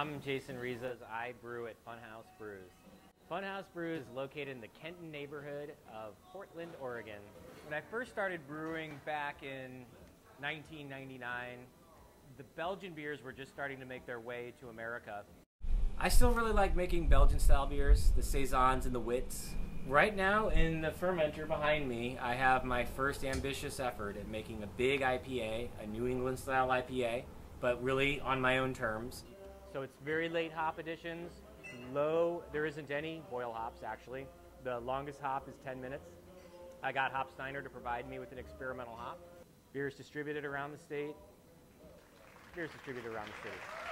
I'm Jason Rizos. I brew at Funhouse Brews. Funhouse Brews is located in the Kenton neighborhood of Portland, Oregon. When I first started brewing back in 1999, the Belgian beers were just starting to make their way to America. I still really like making Belgian style beers, the Saisons and the Wits. Right now, in the fermenter behind me, I have my first ambitious effort at making a big IPA, a New England style IPA, but really on my own terms. So it's very late hop additions, low, there isn't any boil hops actually. The longest hop is 10 minutes. I got Hopsteiner to provide me with an experimental hop. Beer is distributed around the state. Beer is distributed around the state.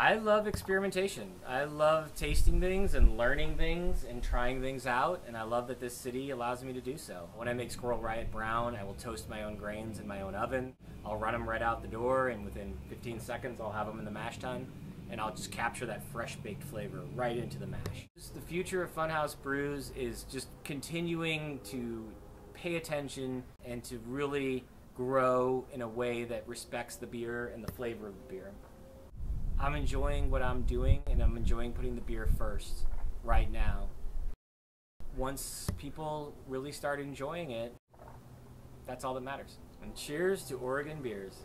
I love experimentation. I love tasting things and learning things and trying things out, and I love that this city allows me to do so. When I make Squirrel Riot Brown, I will toast my own grains in my own oven. I'll run them right out the door, and within 15 seconds, I'll have them in the mash tun, and I'll just capture that fresh baked flavor right into the mash. The future of Funhouse Brews is just continuing to pay attention and to really grow in a way that respects the beer and the flavor of the beer. I'm enjoying what I'm doing and I'm enjoying putting the beer first right now. Once people really start enjoying it, that's all that matters. And cheers to Oregon beers.